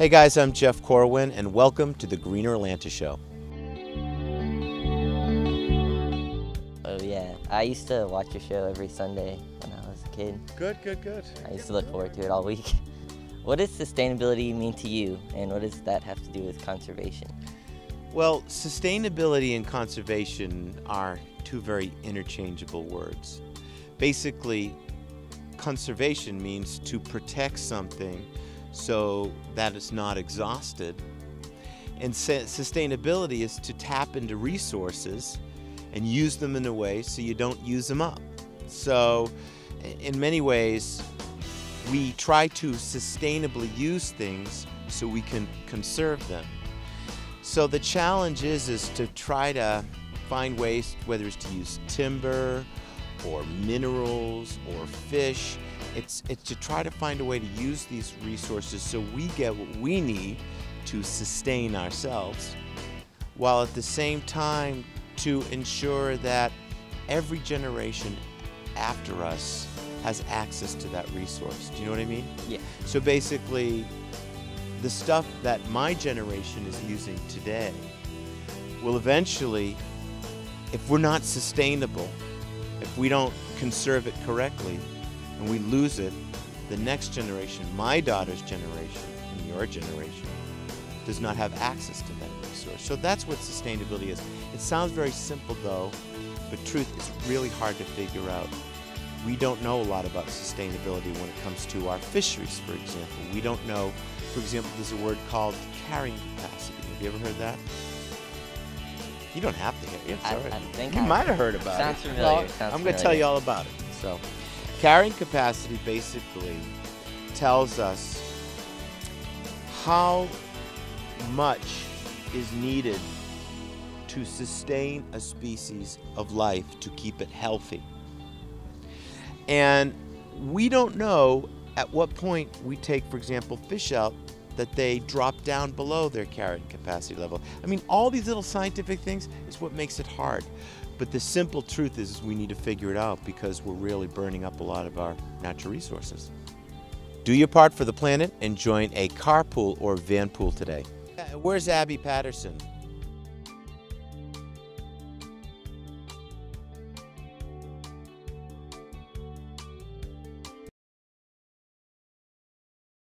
Hey guys, I'm Jeff Corwin, and welcome to the Greener Atlanta Show. Oh yeah, I used to watch your show every Sunday when I was a kid. Good, good, good. I used to look forward to it all week. What does sustainability mean to you, and what does that have to do with conservation? Well, sustainability and conservation are two very interchangeable words. Basically, conservation means to protect something so that it's not exhausted. And sustainability is to tap into resources and use them in a way so you don't use them up. So, in many ways, we try to sustainably use things so we can conserve them. So the challenge is is to try to find ways, whether it's to use timber or minerals or fish. It's it's to try to find a way to use these resources so we get what we need to sustain ourselves, while at the same time to ensure that every generation after us has access to that resource. Do you know what I mean? Yeah. So basically, the stuff that my generation is using today will eventually, if we're not sustainable, if we don't conserve it correctly, and we lose it, the next generation, my daughter's generation, and your generation, does not have access to that resource. So that's what sustainability is. It sounds very simple though, but truth is really hard to figure out we don't know a lot about sustainability when it comes to our fisheries, for example. We don't know, for example, there's a word called carrying capacity. Have you ever heard that? You don't have to hear it. I, I think you I, might have heard about sounds it. Familiar, Well, sounds I'm going to tell you all about it. So, carrying capacity basically tells us how much is needed to sustain a species of life to keep it healthy. And we don't know at what point we take, for example, fish out that they drop down below their carrying capacity level. I mean, all these little scientific things is what makes it hard. But the simple truth is we need to figure it out because we're really burning up a lot of our natural resources. Do your part for the planet and join a carpool or van pool today. Uh, Where's Abbey Patterson?